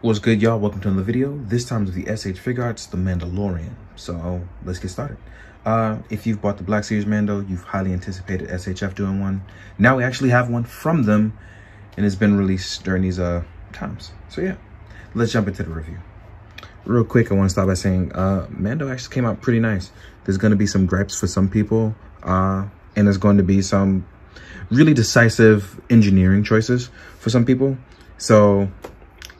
What's good, y'all? Welcome to another video. This time with the SH Figuarts, The Mandalorian. So let's get started. Uh, if you've bought the Black Series Mando, you've highly anticipated SHF doing one. Now we actually have one from them, and it's been released during these uh, times. So yeah, let's jump into the review. Real quick, I want to start by saying uh, Mando actually came out pretty nice. There's going to be some gripes for some people, uh, and there's going to be some really decisive engineering choices for some people. So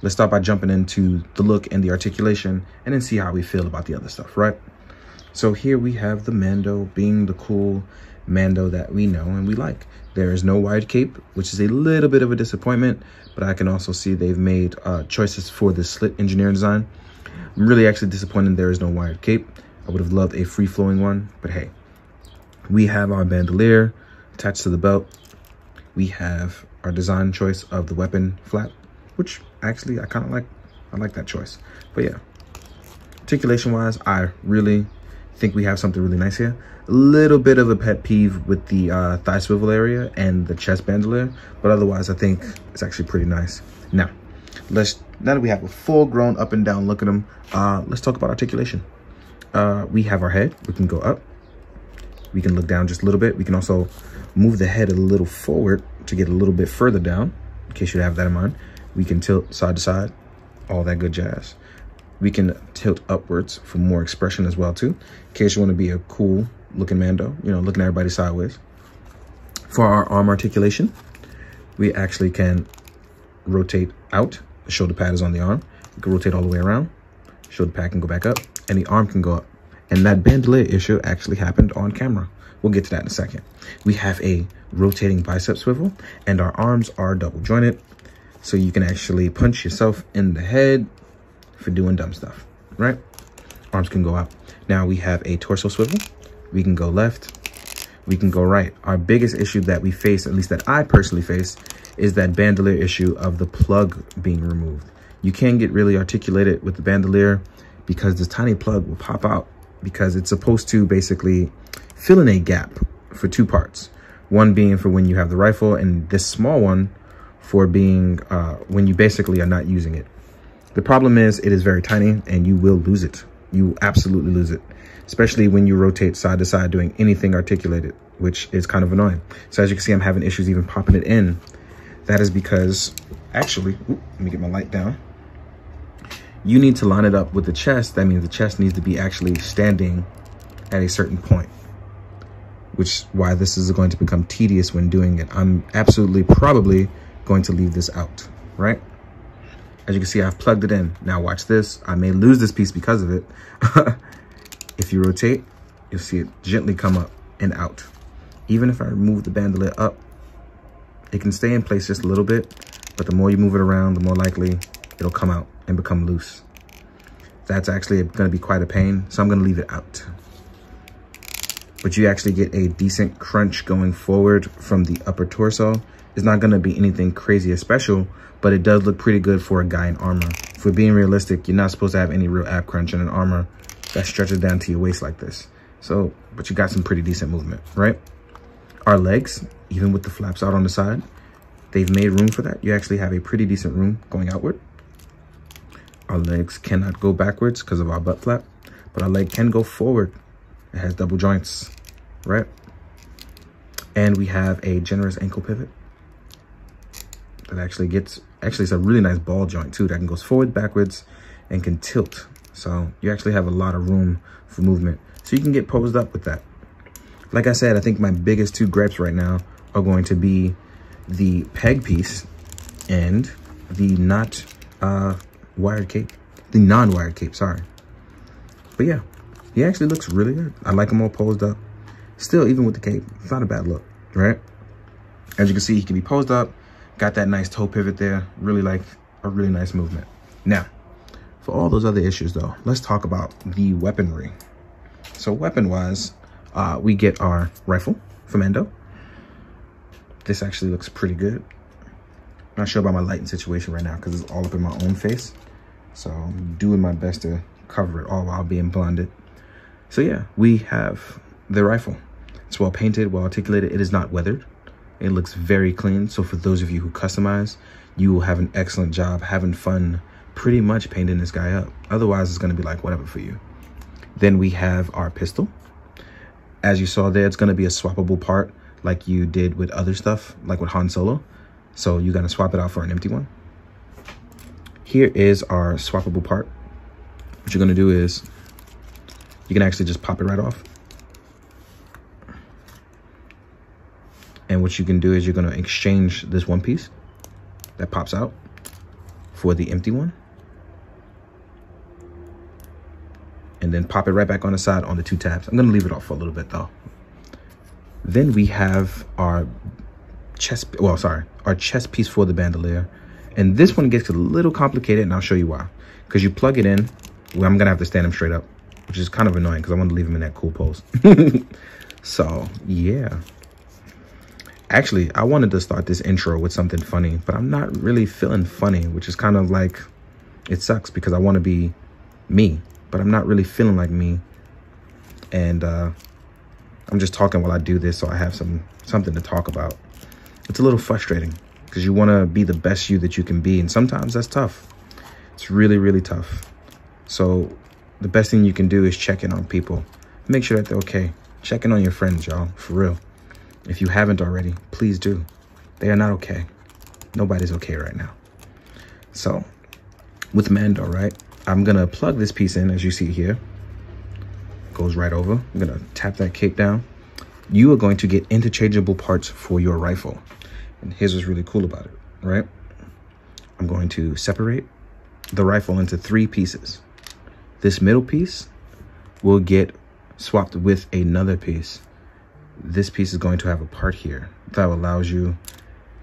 let's start by jumping into the look and the articulation and then see how we feel about the other stuff, right? So here we have the Mando being the cool Mando that we know and we like. There is no wide cape, which is a little bit of a disappointment, but I can also see they've made uh, choices for the slit engineering design. I'm really actually disappointed there is no wide cape. I would have loved a free-flowing one, but hey. We have our bandolier attached to the belt. We have our design choice of the weapon flap, which actually I kind of like. I like that choice. But yeah, articulation-wise, I really think we have something really nice here. A little bit of a pet peeve with the uh, thigh swivel area and the chest bandolier, but otherwise I think it's actually pretty nice. Now, let's now that we have a full grown up and down look at them, uh, let's talk about articulation. Uh, we have our head, we can go up. We can look down just a little bit. We can also move the head a little forward to get a little bit further down, in case you have that in mind. We can tilt side to side, all that good jazz. We can tilt upwards for more expression as well too, in case you want to be a cool looking Mando, you know, looking at everybody sideways. For our arm articulation, we actually can rotate out. The shoulder pad is on the arm. We can rotate all the way around. Shoulder pad can go back up and the arm can go up. And that bandolier issue actually happened on camera. We'll get to that in a second. We have a rotating bicep swivel and our arms are double jointed. So you can actually punch yourself in the head for doing dumb stuff, right? Arms can go out. Now we have a torso swivel. We can go left. We can go right. Our biggest issue that we face, at least that I personally face, is that bandolier issue of the plug being removed. You can get really articulated with the bandolier because this tiny plug will pop out because it's supposed to basically fill in a gap for two parts. One being for when you have the rifle and this small one for being uh, when you basically are not using it. The problem is it is very tiny and you will lose it. You absolutely lose it, especially when you rotate side to side doing anything articulated, which is kind of annoying. So as you can see, I'm having issues even popping it in. That is because actually, let me get my light down. You need to line it up with the chest. That means the chest needs to be actually standing at a certain point which why this is going to become tedious when doing it. I'm absolutely probably going to leave this out, right? As you can see, I've plugged it in. Now watch this. I may lose this piece because of it. if you rotate, you'll see it gently come up and out. Even if I remove the bandolier up, it can stay in place just a little bit, but the more you move it around, the more likely it'll come out and become loose. That's actually gonna be quite a pain, so I'm gonna leave it out but you actually get a decent crunch going forward from the upper torso. It's not gonna be anything crazy or special, but it does look pretty good for a guy in armor. For being realistic, you're not supposed to have any real ab crunch in an armor that stretches down to your waist like this. So, but you got some pretty decent movement, right? Our legs, even with the flaps out on the side, they've made room for that. You actually have a pretty decent room going outward. Our legs cannot go backwards because of our butt flap, but our leg can go forward it has double joints, right? And we have a generous ankle pivot that actually gets, actually it's a really nice ball joint too that can goes forward, backwards, and can tilt. So you actually have a lot of room for movement. So you can get posed up with that. Like I said, I think my biggest two gripes right now are going to be the peg piece and the not uh, wired cape, the non-wired cape, sorry. But yeah, he actually looks really good. I like him all posed up. Still, even with the cape, it's not a bad look, right? As you can see, he can be posed up. Got that nice toe pivot there. Really like a really nice movement. Now, for all those other issues though, let's talk about the weaponry. So weapon-wise, uh, we get our rifle from Endo. This actually looks pretty good. Not sure about my lighting situation right now because it's all up in my own face. So I'm doing my best to cover it all while being blinded. So yeah, we have the rifle. It's well painted, well articulated. It is not weathered. It looks very clean. So for those of you who customize, you will have an excellent job having fun pretty much painting this guy up. Otherwise, it's going to be like whatever for you. Then we have our pistol. As you saw there, it's going to be a swappable part like you did with other stuff, like with Han Solo. So you're going to swap it out for an empty one. Here is our swappable part. What you're going to do is you can actually just pop it right off. And what you can do is you're to exchange this one piece that pops out for the empty one. And then pop it right back on the side on the two tabs. I'm to leave it off for a little bit though. Then we have our chest, well, sorry, our chest piece for the bandolier. And this one gets a little complicated and I'll show you why. Because you plug it in, well, I'm to have to stand him straight up, which is kind of annoying because I want to leave him in that cool pose. so, yeah. Actually, I wanted to start this intro with something funny, but I'm not really feeling funny, which is kind of like, it sucks because I want to be me, but I'm not really feeling like me. And uh, I'm just talking while I do this, so I have some something to talk about. It's a little frustrating because you want to be the best you that you can be, and sometimes that's tough. It's really, really tough. So the best thing you can do is check in on people. Make sure that they're okay. Check in on your friends, y'all, for real. If you haven't already, please do. They are not okay. Nobody's okay right now. So with Mando, right? I'm gonna plug this piece in as you see here. Goes right over. I'm gonna tap that cape down. You are going to get interchangeable parts for your rifle. And here's what's really cool about it, right? I'm going to separate the rifle into three pieces. This middle piece will get swapped with another piece this piece is going to have a part here that allows you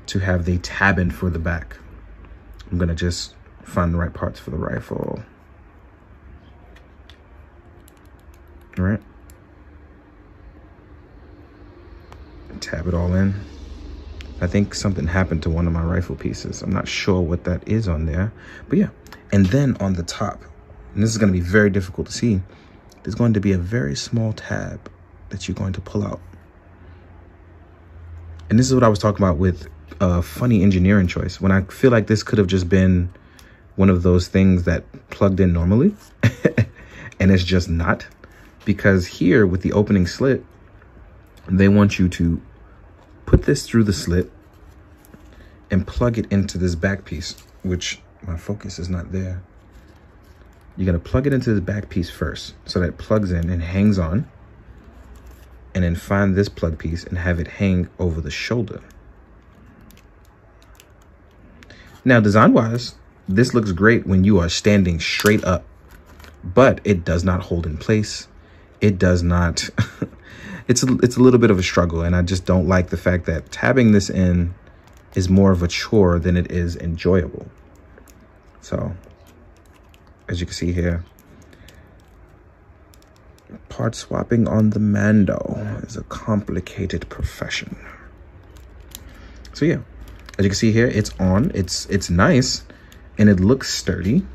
to have the tab in for the back. I'm gonna just find the right parts for the rifle. All right. Tab it all in. I think something happened to one of my rifle pieces. I'm not sure what that is on there, but yeah. And then on the top, and this is gonna be very difficult to see, there's going to be a very small tab that you're going to pull out and this is what I was talking about with a funny engineering choice. When I feel like this could have just been one of those things that plugged in normally and it's just not because here with the opening slit, they want you to put this through the slit and plug it into this back piece, which my focus is not there. You're gonna plug it into the back piece first so that it plugs in and hangs on and then find this plug piece and have it hang over the shoulder. Now, design-wise, this looks great when you are standing straight up, but it does not hold in place. It does not, it's, a, it's a little bit of a struggle, and I just don't like the fact that tabbing this in is more of a chore than it is enjoyable. So, as you can see here, Part swapping on the Mando is a complicated profession. So yeah, as you can see here, it's on, it's, it's nice, and it looks sturdy,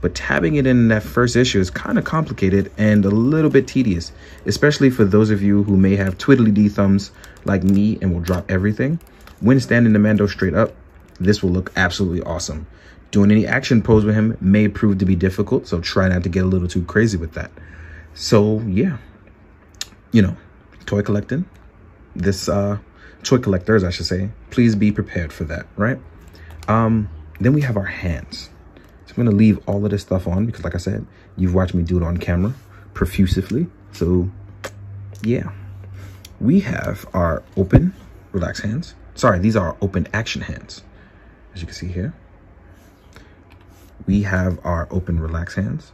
but tabbing it in that first issue is kind of complicated and a little bit tedious, especially for those of you who may have twiddly-dee thumbs like me and will drop everything. When standing the Mando straight up, this will look absolutely awesome. Doing any action pose with him may prove to be difficult, so try not to get a little too crazy with that. So yeah, you know, toy collecting, this uh, toy collectors, I should say, please be prepared for that, right? Um, then we have our hands. So I'm gonna leave all of this stuff on because like I said, you've watched me do it on camera profusively. So yeah, we have our open, relaxed hands. Sorry, these are open action hands. As you can see here, we have our open, relaxed hands.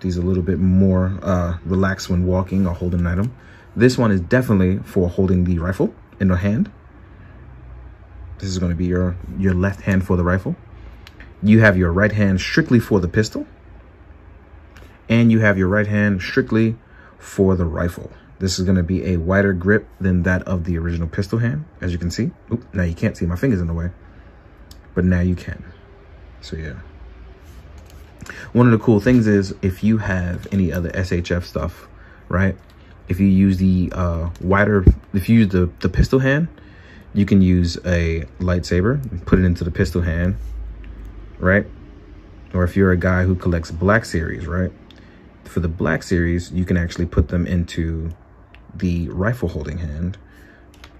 These a little bit more uh, relaxed when walking or holding an item. This one is definitely for holding the rifle in the hand. This is going to be your, your left hand for the rifle. You have your right hand strictly for the pistol. And you have your right hand strictly for the rifle. This is going to be a wider grip than that of the original pistol hand, as you can see. Oop, now you can't see my fingers in the way, but now you can. So yeah. One of the cool things is if you have any other SHF stuff, right? If you use the uh, wider, if you use the, the pistol hand, you can use a lightsaber, put it into the pistol hand, right? Or if you're a guy who collects Black Series, right? For the Black Series, you can actually put them into the rifle holding hand.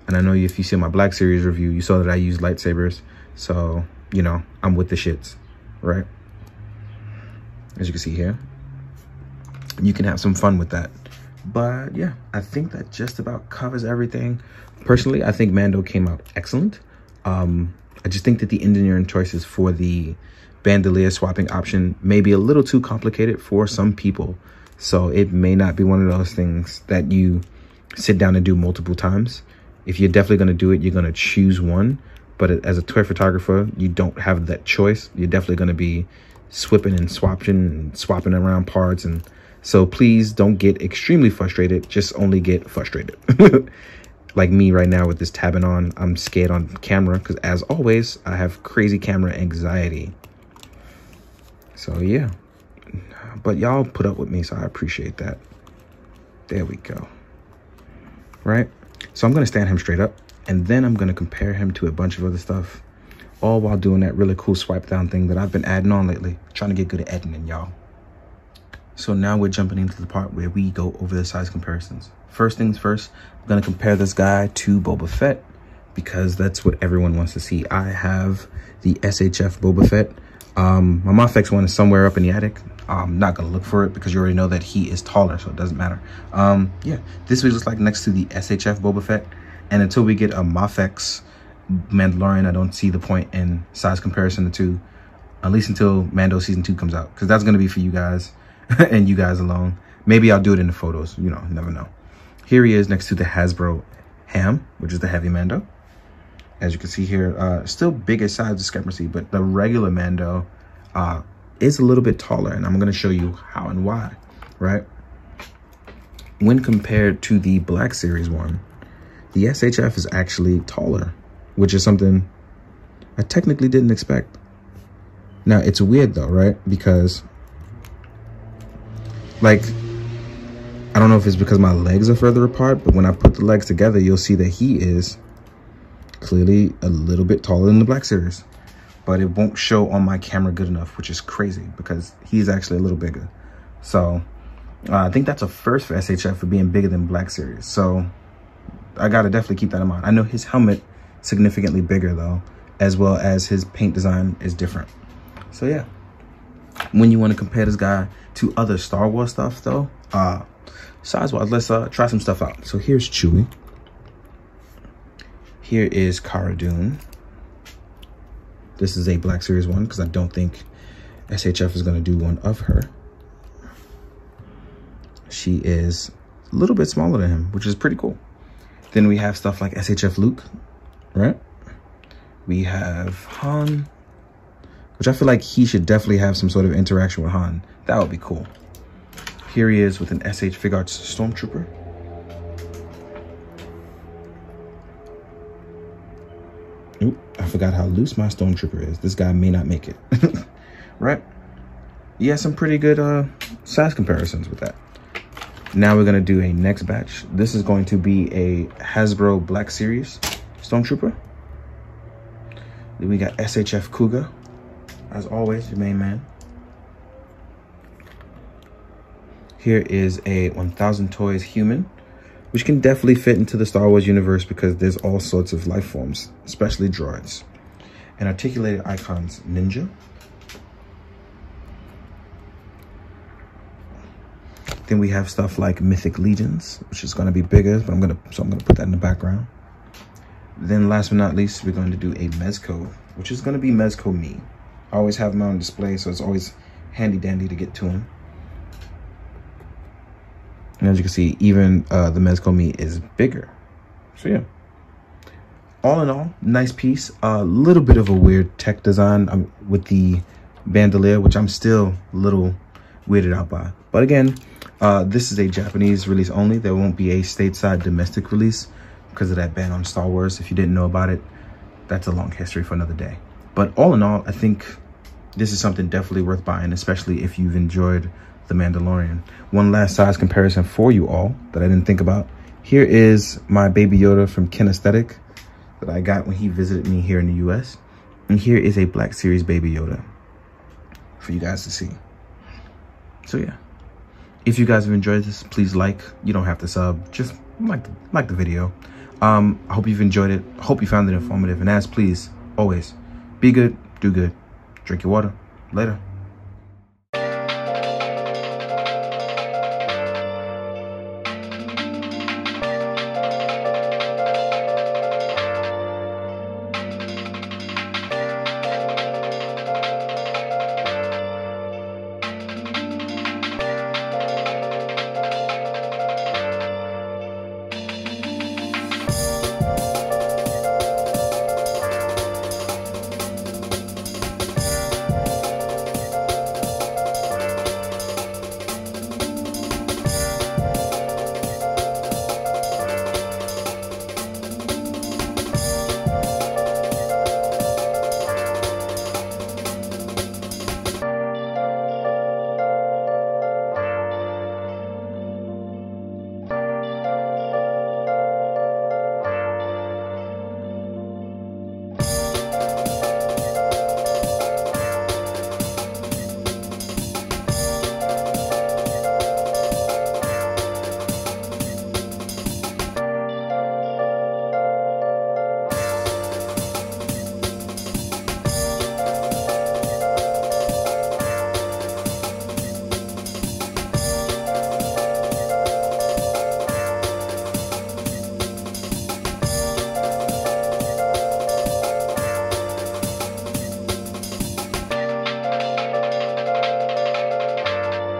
And I know if you see my Black Series review, you saw that I use lightsabers. So, you know, I'm with the shits, right? As you can see here. You can have some fun with that. But yeah, I think that just about covers everything. Personally, I think Mando came out excellent. Um, I just think that the engineering choices for the bandolier swapping option may be a little too complicated for some people. So it may not be one of those things that you sit down and do multiple times. If you're definitely going to do it, you're going to choose one. But as a toy photographer, you don't have that choice. You're definitely going to be swapping and swapping and swapping around parts. And so please don't get extremely frustrated. Just only get frustrated. like me right now with this tabbing on, I'm scared on camera because as always, I have crazy camera anxiety. So yeah, but y'all put up with me, so I appreciate that. There we go. Right? So I'm gonna stand him straight up and then I'm gonna compare him to a bunch of other stuff, all while doing that really cool swipe down thing that I've been adding on lately, trying to get good at editing, y'all. So now we're jumping into the part where we go over the size comparisons. First things first, I'm gonna compare this guy to Boba Fett because that's what everyone wants to see. I have the SHF Boba Fett. Um, my Mafex one is somewhere up in the attic. I'm not gonna look for it because you already know that he is taller, so it doesn't matter. Um, yeah, this was just like next to the SHF Boba Fett. And until we get a Mafex Mandalorian, I don't see the point in size comparison the two, at least until Mando season two comes out, because that's gonna be for you guys. and you guys alone. Maybe I'll do it in the photos, you know, never know. Here he is next to the Hasbro Ham, which is the heavy Mando. As you can see here, uh, still bigger size discrepancy, but the regular Mando uh, is a little bit taller, and I'm gonna show you how and why, right? When compared to the Black Series one, the SHF is actually taller, which is something I technically didn't expect. Now, it's weird though, right? Because like I don't know if it's because my legs are further apart, but when I put the legs together, you'll see that he is clearly a little bit taller than the Black Series. But it won't show on my camera good enough, which is crazy because he's actually a little bigger. So uh, I think that's a first for SHF for being bigger than Black Series. So I got to definitely keep that in mind. I know his helmet significantly bigger though, as well as his paint design is different. So yeah when you want to compare this guy to other Star Wars stuff though, uh, size-wise, let's uh, try some stuff out. So here's Chewie. Here is Cara Dune. This is a Black Series one because I don't think SHF is going to do one of her. She is a little bit smaller than him, which is pretty cool. Then we have stuff like SHF Luke, right? We have Han, which I feel like he should definitely have some sort of interaction with Han. That would be cool. Here he is with an SH Figuarts Stormtrooper. Oop, I forgot how loose my Stormtrooper is. This guy may not make it. right? Yeah, some pretty good uh, size comparisons with that. Now we're gonna do a next batch. This is going to be a Hasbro Black Series Stormtrooper. Then we got SHF Kuuga as always, your main man. Here is a 1000 Toys human, which can definitely fit into the Star Wars universe because there's all sorts of life forms, especially droids. And articulated icons, ninja. Then we have stuff like Mythic Legions, which is gonna be bigger, but I'm gonna so I'm gonna put that in the background. Then last but not least, we're going to do a Mezco, which is gonna be Mezco Me. I always have them on display, so it's always handy dandy to get to them. And as you can see, even uh, the Mezco Me is bigger. So yeah. All in all, nice piece. A uh, little bit of a weird tech design um, with the bandolier, which I'm still a little weirded out by. But again, uh, this is a Japanese release only. There won't be a stateside domestic release because of that ban on Star Wars. If you didn't know about it, that's a long history for another day. But all in all, I think this is something definitely worth buying, especially if you've enjoyed The Mandalorian. One last size comparison for you all that I didn't think about. Here is my Baby Yoda from Kinesthetic that I got when he visited me here in the US. And here is a Black Series Baby Yoda. for you guys to see. So yeah, if you guys have enjoyed this, please like. You don't have to sub. Just like like the video. Um, I hope you've enjoyed it. Hope you found it informative. And as please, always, be good, do good, drink your water. Later.